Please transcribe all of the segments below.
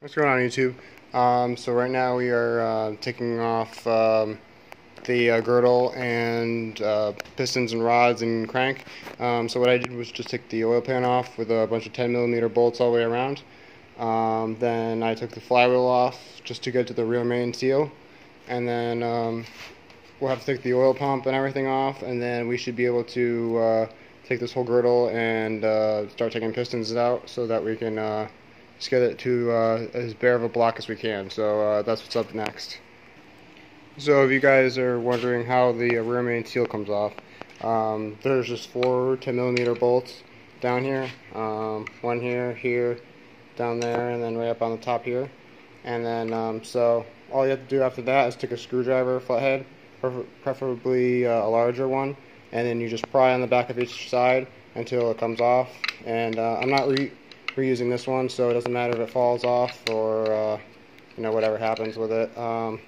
What's going on YouTube? Um, so right now we are uh, taking off um, the uh, girdle and uh, pistons and rods and crank. Um, so what I did was just take the oil pan off with a bunch of 10 millimeter bolts all the way around. Um, then I took the flywheel off just to get to the rear main seal. And then um, we'll have to take the oil pump and everything off and then we should be able to uh, take this whole girdle and uh, start taking pistons out so that we can just get it to uh, as bare of a block as we can. So uh, that's what's up next. So if you guys are wondering how the uh, rear main seal comes off, um, there's just four 10 millimeter bolts down here. Um, one here, here, down there, and then right up on the top here. And then um, so all you have to do after that is take a screwdriver, flathead, preferably uh, a larger one, and then you just pry on the back of each side until it comes off. And uh, I'm not re reusing this one, so it doesn't matter if it falls off or uh, you know whatever happens with it. Um,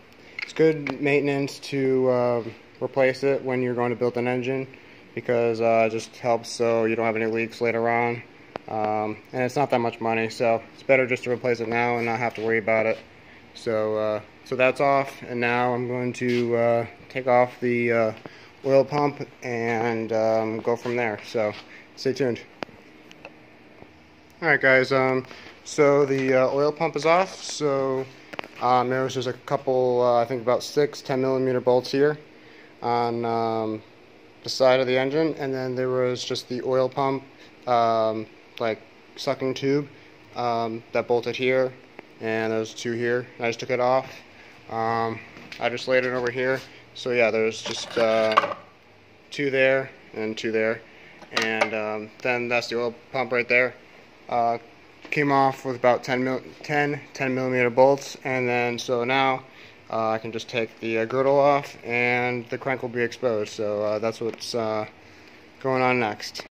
it's good maintenance to uh, replace it when you're going to build an engine because uh, it just helps so you don't have any leaks later on. Um, and it's not that much money, so it's better just to replace it now and not have to worry about it. So, uh, so that's off, and now I'm going to uh, take off the uh, oil pump and um, go from there. So, stay tuned. Alright guys, um, so the uh, oil pump is off, so um, there was just a couple, uh, I think about six 10 millimeter bolts here on um, the side of the engine, and then there was just the oil pump, um, like sucking tube um, that bolted here, and there's two here. I just took it off. Um, I just laid it over here, so yeah, there's just uh, two there and two there, and then that's the oil pump right there. Uh, came off with about 10, mil 10, 10 millimeter bolts and then so now uh, I can just take the uh, girdle off and the crank will be exposed so uh, that's what's uh, going on next.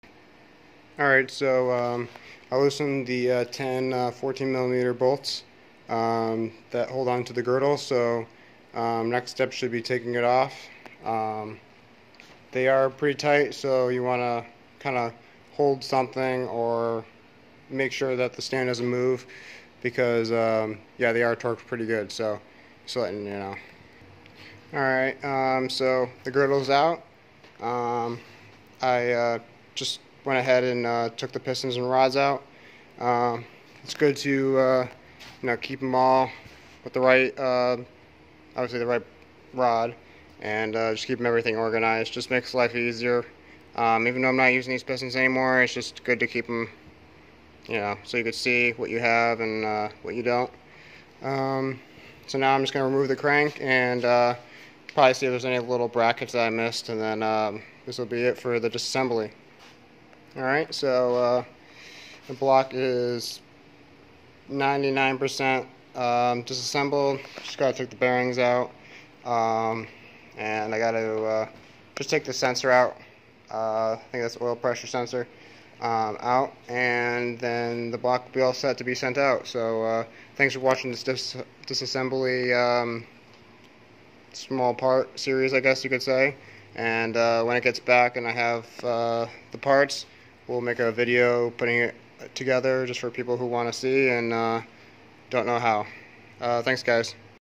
Alright so um, I loosened the uh, 10 14 millimeter bolts um, that hold on to the girdle so um, next step should be taking it off. Um, they are pretty tight so you want to kind of hold something or make sure that the stand doesn't move because um, yeah they are torqued pretty good so just letting you know. Alright um, so the girdle's out. Um, I uh, just went ahead and uh, took the pistons and rods out. Um, it's good to uh, you know keep them all with the right uh, obviously the right rod and uh, just keeping everything organized. Just makes life easier. Um, even though I'm not using these pistons anymore it's just good to keep them you know, so you could see what you have and uh, what you don't. Um, so now I'm just going to remove the crank and uh, probably see if there's any little brackets that I missed, and then um, this will be it for the disassembly. Alright, so uh, the block is 99% um, disassembled. Just got to take the bearings out. Um, and I got to uh, just take the sensor out. Uh, I think that's oil pressure sensor um, out and then the block will be all set to be sent out. So uh, thanks for watching this dis disassembly um, small part series I guess you could say and uh, when it gets back and I have uh, the parts we'll make a video putting it together just for people who want to see and uh, don't know how. Uh, thanks guys.